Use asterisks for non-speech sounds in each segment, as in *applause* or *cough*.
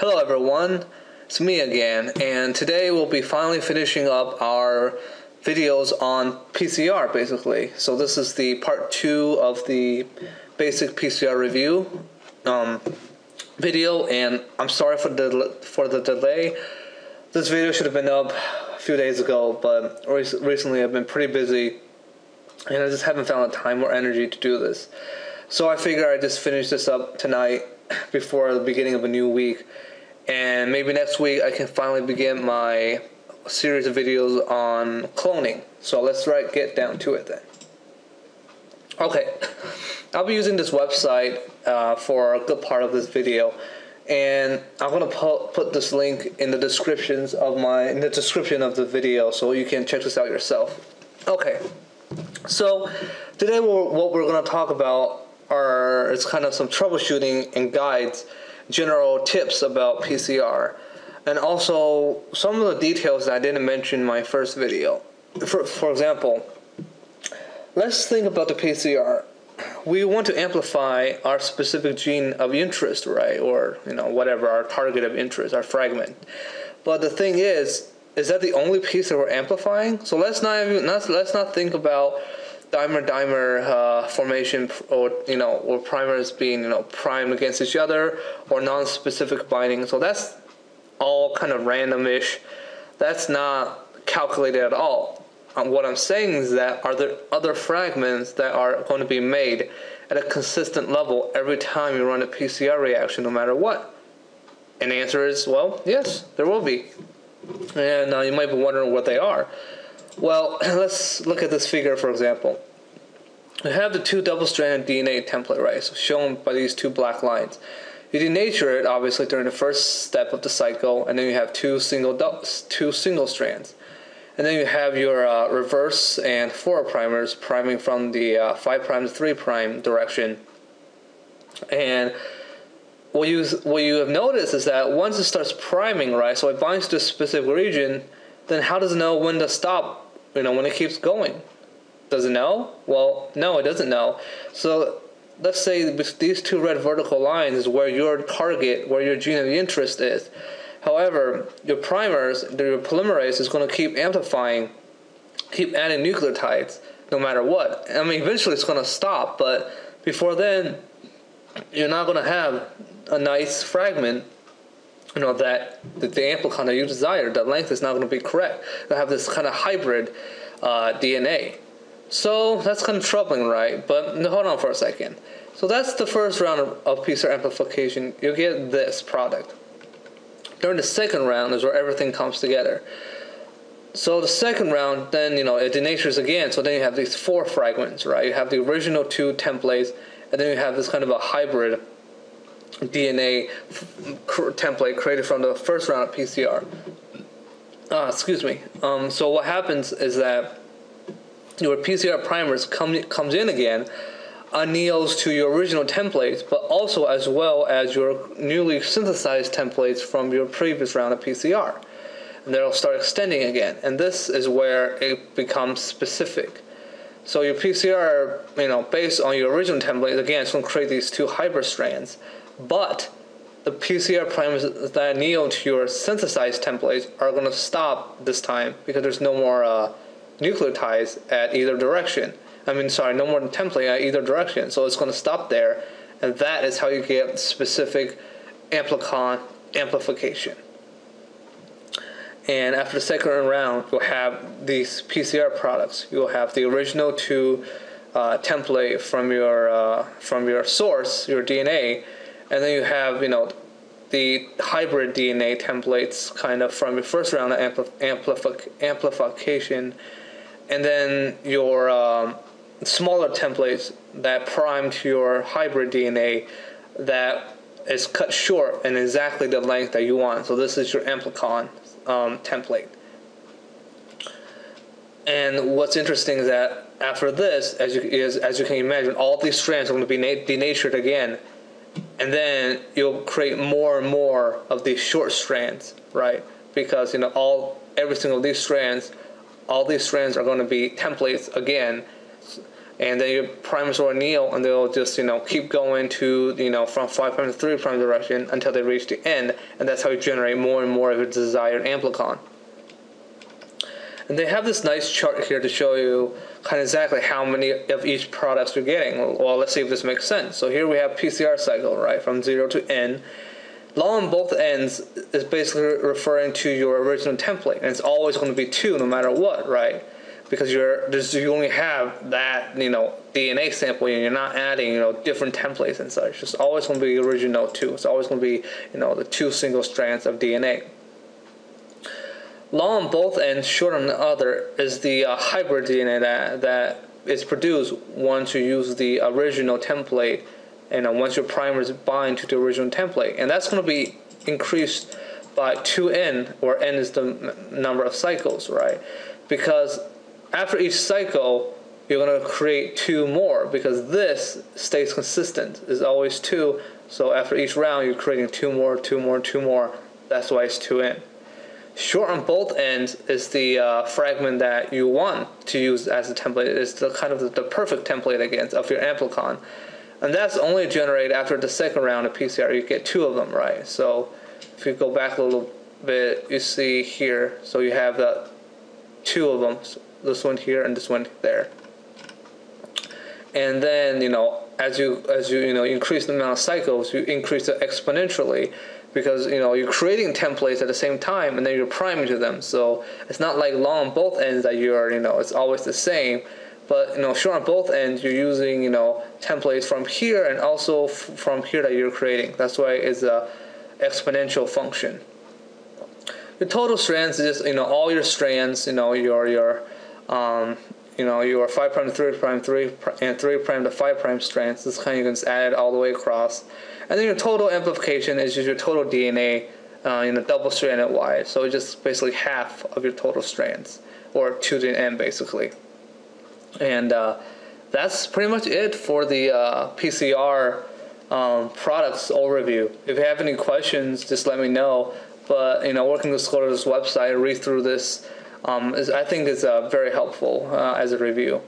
Hello everyone, it's me again, and today we'll be finally finishing up our videos on PCR basically. So this is the part two of the basic PCR review um, video, and I'm sorry for the for the delay. This video should have been up a few days ago, but recently I've been pretty busy, and I just haven't found the time or energy to do this. So I figure I just finish this up tonight before the beginning of a new week and maybe next week I can finally begin my series of videos on cloning. So let's right get down to it then. Okay, I'll be using this website uh, for a good part of this video, and I'm gonna put, put this link in the descriptions of my in the description of the video so you can check this out yourself. Okay, so today we're, what we're gonna talk about are it's kind of some troubleshooting and guides general tips about PCR, and also some of the details that I didn't mention in my first video. For, for example, let's think about the PCR. We want to amplify our specific gene of interest, right? Or, you know, whatever, our target of interest, our fragment. But the thing is, is that the only piece that we're amplifying? So let's not even, let's, let's not think about dimer dimer uh, formation or you know or primers being you know primed against each other or non-specific binding. So that's all kind of randomish. That's not calculated at all. Um, what i'm saying is that are there other fragments that are going to be made at a consistent level every time you run a pcr reaction no matter what? And the answer is well yes there will be. And uh, you might be wondering what they are well, *clears throat* let's look at this figure for example. We have the two double-stranded DNA template, right? So shown by these two black lines. You denature it obviously during the first step of the cycle, and then you have two single two single strands, and then you have your uh, reverse and four primers priming from the uh, five prime to three prime direction. And what you what you have noticed is that once it starts priming, right? So it binds to a specific region. Then how does it know when to stop? You know when it keeps going. Does it know? Well, no, it doesn't know. So let's say these two red vertical lines is where your target, where your gene of interest is. However, your primers, your polymerase is going to keep amplifying, keep adding nucleotides no matter what. I mean, eventually it's going to stop, but before then, you're not going to have a nice fragment you know that the, the amplicon that you desire, that length is not going to be correct. You have this kind of hybrid uh, DNA. So that's kind of troubling, right? But hold on for a second. So that's the first round of, of PCR amplification. You get this product. During the second round is where everything comes together. So the second round, then you know it denatures again. So then you have these four fragments, right? You have the original two templates, and then you have this kind of a hybrid DNA template created from the first round of PCR. Uh, excuse me. Um, so what happens is that your PCR primers come, comes in again, anneals to your original templates, but also as well as your newly synthesized templates from your previous round of PCR. And they'll start extending again. And this is where it becomes specific. So your PCR, you know, based on your original template, again, it's going to create these two hybrid strands. But the PCR primers that anneal to your synthesized templates are going to stop this time because there's no more uh, nucleotides at either direction. I mean, sorry, no more template at either direction. So it's going to stop there, and that is how you get specific amplicon amplification. And after the second round, you'll have these PCR products. You'll have the original two uh, template from your uh, from your source, your DNA, and then you have you know the hybrid DNA templates kind of from your first round of ampli- amplification and then your um, smaller templates that prime to your hybrid DNA that is cut short and exactly the length that you want. So this is your Amplicon um, template. And what's interesting is that after this, as you is, as you can imagine, all these strands are going to be denatured again, and then you'll create more and more of these short strands, right? Because you know all every single of these strands all these strands are going to be templates again. and then your primers will anneal, and they'll just you know keep going to you know from five prime to three prime direction until they reach the end, and that's how you generate more and more of your desired amplicon. And they have this nice chart here to show you kind of exactly how many of each products you're getting. Well, let's see if this makes sense. So here we have PCR cycle, right, from zero to n. Long on both ends is basically referring to your original template, and it's always going to be two no matter what, right? Because you're you only have that you know DNA sample, and you're not adding you know different templates and such. It's always going to be original two. It's always going to be you know the two single strands of DNA. Long on both ends, short on the other, is the uh, hybrid DNA that, that is produced once you use the original template and uh, once your primers bind to the original template. And that's going to be increased by 2n, where n is the number of cycles, right? Because after each cycle, you're going to create two more because this stays consistent. It's always two. So after each round, you're creating two more, two more, two more. That's why it's 2n. Short on both ends is the uh, fragment that you want to use as a template. It's the kind of the, perfect template against of your amplicon. And that's only generated after the second round of PCR. You get two of them, right? So if you go back a little bit, you see here, so you have the two of them, so this one here and this one there. And then, you know, as you as you you know increase the amount of cycles, you increase it exponentially because you know you're creating templates at the same time and then you're priming to them. So it's not like long on both ends that you're you know it's always the same. But you know, short on both ends, you're using you know templates from here and also from here that you're creating. That's why it's a exponential function. The total strands is just you know all your strands. You know your your um, you know your five prime to three prime, three and three prime to five prime strands. This kind you can just add it all the way across. And then your total amplification is just your total DNA uh, in a double stranded wide. So it's just basically half of your total strands, or 2 to n basically. And uh, that's pretty much it for the uh, PCR um, products overview. If you have any questions, just let me know. But you know, working with this website, read through this, um, is, I think is uh, very helpful uh, as a review.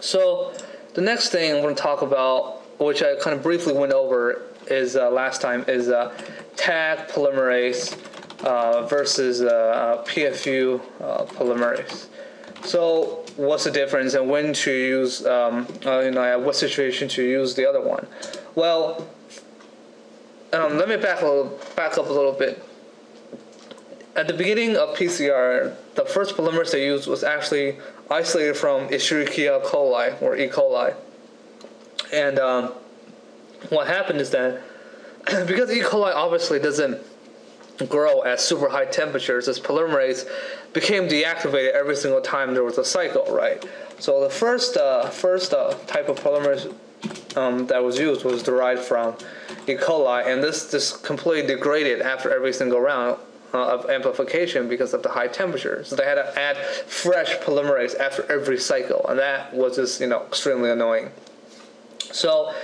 So the next thing I'm going to talk about which I kind of briefly went over is uh, last time is uh, Taq polymerase uh, versus uh, uh, PFU uh, polymerase. So what's the difference and when to use um, you know what situation to use the other one? Well, um, let me back a little, back up a little bit. At the beginning of PCR, the first polymerase they used was actually isolated from Escherichia coli or E. coli and um, what happened is that *clears throat* because E. coli obviously doesn't grow at super high temperatures, this polymerase became deactivated every single time there was a cycle, right? So the first uh, first uh, type of polymerase um, that was used was derived from E. coli, and this just completely degraded after every single round uh, of amplification because of the high temperature. So they had to add fresh polymerase after every cycle, and that was just you know extremely annoying. So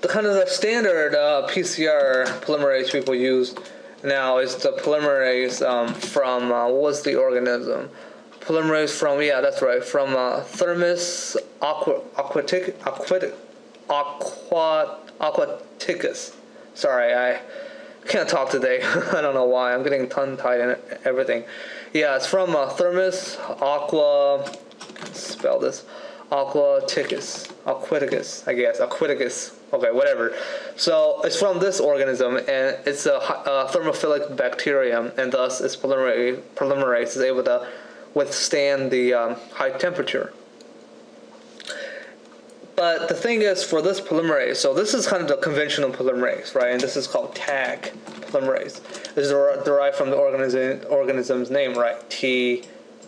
the kind of the standard uh, PCR polymerase people use now is the polymerase um, from uh, what's the organism? Polymerase from yeah, that's right, from uh, Thermus aqua, aquatic aquatic aqua aquaticus. Sorry, I can't talk today. *laughs* I don't know why. I'm getting tongue tied and everything. Yeah, it's from uh, Thermus aqua. Spell this. Aquaticus, Aquaticus, I guess, Aquaticus. Okay, whatever. So it's from this organism, and it's a, a thermophilic bacterium, and thus its polymerase, is able to withstand the um, high temperature. But the thing is, for this polymerase, so this is kind of the conventional polymerase, right? And this is called Taq polymerase. This is derived from the organism, organism's name, right? T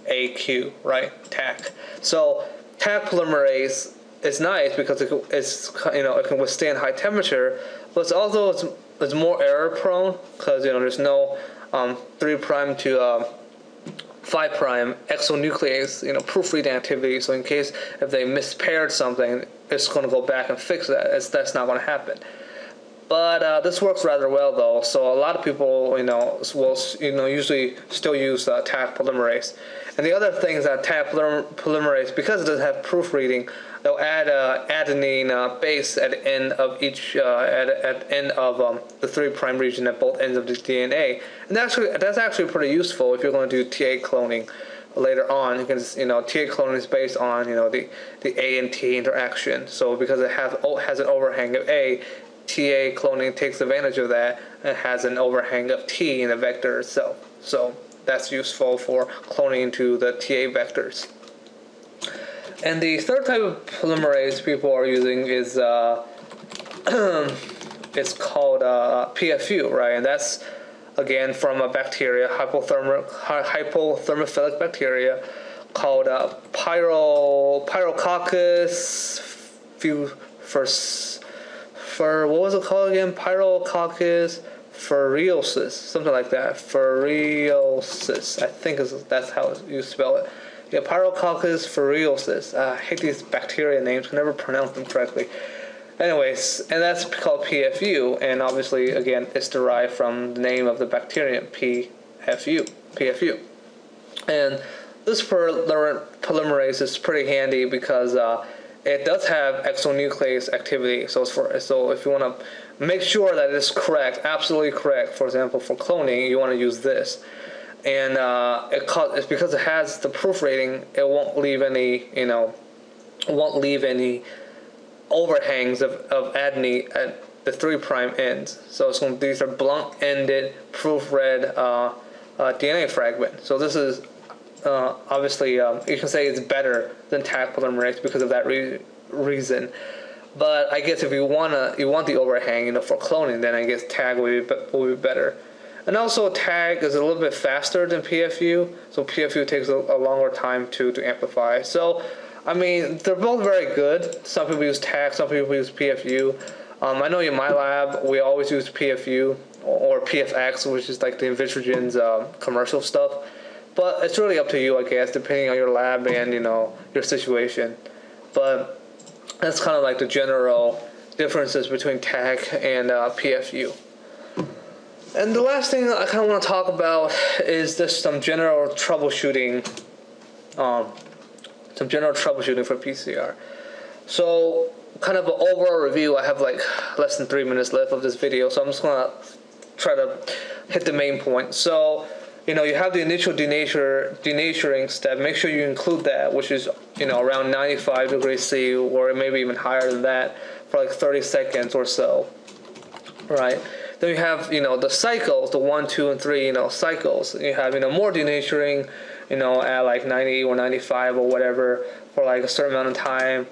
A Q, right? Taq. So Taq polymerase is nice because it, it's you know it can withstand high temperature, but it's also it's, it's more error prone because you know there's no um, three prime to uh, five prime exonuclease you know proofreading activity. So in case if they mispaired something, it's going to go back and fix that. It's, that's not going to happen. But uh, this works rather well though, so a lot of people, you know, will you know usually still use uh, Taq polymerase. And the other thing is that Taq polymerase, because it doesn't have proofreading, they'll add a adenine uh, base at the end of each uh, at at end of um, the three prime region at both ends of the DNA, and that's actually that's actually pretty useful if you're going to do TA cloning later on because you know TA cloning is based on you know the the A and T interaction. So because it has has an overhang of A, TA cloning takes advantage of that and has an overhang of T in the vector itself. So that's useful for cloning into the TA vectors. And the third type of polymerase people are using is uh, *clears throat* it's called uh, PFU, right? And that's again from a bacteria, hypothermic, hypothermophilic bacteria called uh, Pyro, Pyrococcus for what was it called again? Pyrococcus furiosus, something like that. Furiosus, I think is that's how you spell it. Yeah, Pyrococcus furiosus. Uh, I hate these bacteria names. Can never pronounce them correctly. Anyways, and that's called PFU, and obviously, again, it's derived from the name of the bacterium, PFU. PFU. And this polymerase is pretty handy because uh, it does have exonuclease activity. So for so if you want to make sure that it's correct, absolutely correct. For example, for cloning, you want to use this, and uh, it it's because it has the proofreading. It won't leave any, you know, won't leave any overhangs of, of adenine at the three prime ends. So it's going, these are blunt ended proof read uh, uh, DNA fragment. So this is uh, obviously um, you can say it's better than Taq polymerase because of that re- reason. But I guess if you wanna you want the overhang, you know, for cloning, then I guess Taq will be, will be better. And also Taq is a little bit faster than PFU, so PFU takes a, a longer time to to amplify. So I mean, they're both very good. Some people use Taq, some people use PFU. Um, I know in my lab we always use PFU or PFX, which is like the Invitrogen's uh, commercial stuff. But it's really up to you, I guess, depending on your lab and you know your situation. But that's kind of like the general differences between Taq and uh, PFU. And the last thing I kind of want to talk about is just some general troubleshooting um, some general troubleshooting for PCR. So, kind of an overall review. I have like less than three minutes left of this video, so I'm just gonna try to hit the main point. So, you know, you have the initial denature, denaturing step. Make sure you include that, which is you know around 95 degrees C, or maybe even higher than that, for like 30 seconds or so. Right. Then you have you know the cycles, the one, two, and three. You know cycles. You have you know more denaturing you know, at like 90 or 95 or whatever for like a certain amount of time.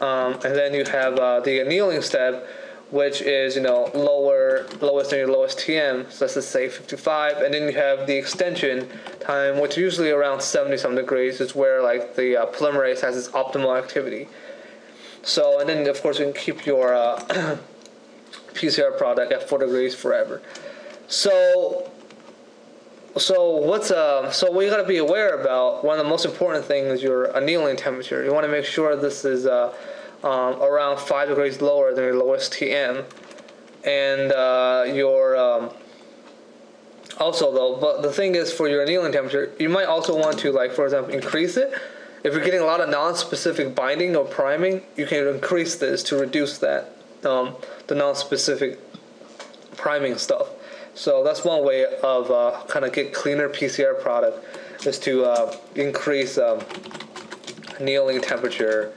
Um, and then you have uh, the annealing step, which is you know lower lowest than your lowest TM, so let's just say 55, and then you have the extension time, which is usually around 70 some degrees, is where like the uh, polymerase has its optimal activity. So and then of course you can keep your uh, *clears throat* PCR product at 4 degrees forever. So so what's uh so what you got to be aware about one of the most important things is your annealing temperature. You want to make sure this is uh, um, around five degrees lower than your lowest TM, and uh, your um, also though. But the thing is, for your annealing temperature, you might also want to like for example increase it. If you're getting a lot of non-specific binding or priming, you can increase this to reduce that um, the non-specific priming stuff. So that's one way of uh, kind of get cleaner PCR product is to uh, increase um, annealing temperature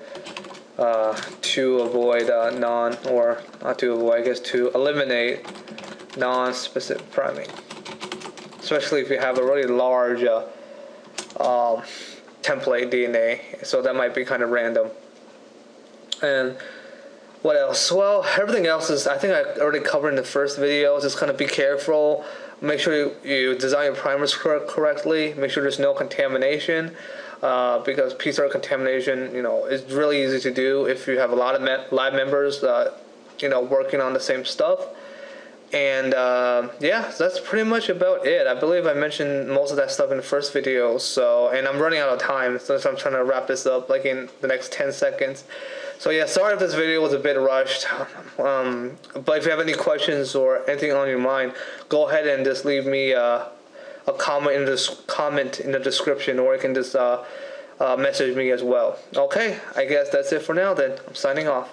uh, to avoid uh, non or not to avoid, I guess to eliminate non-specific priming, especially if you have a really large uh, um, template DNA. So that might be kind of random and what else? Well, everything else is I think I already covered in the first video. Just kind of be careful. Make sure you, you design your primers cor- correctly. Make sure there's no contamination. Uh, because PCR contamination, you know, is really easy to do if you have a lot of me- lab members, uh, you know, working on the same stuff. And uh, yeah, that's pretty much about it. I believe I mentioned most of that stuff in the first video. So, and I'm running out of time, so I'm trying to wrap this up like in the next 10 seconds. So yeah, sorry if this video was a bit rushed. Um, but if you have any questions or anything on your mind, go ahead and just leave me uh, a comment in this comment in the description, or you can just uh, uh, message me as well. Okay, I guess that's it for now. Then I'm signing off.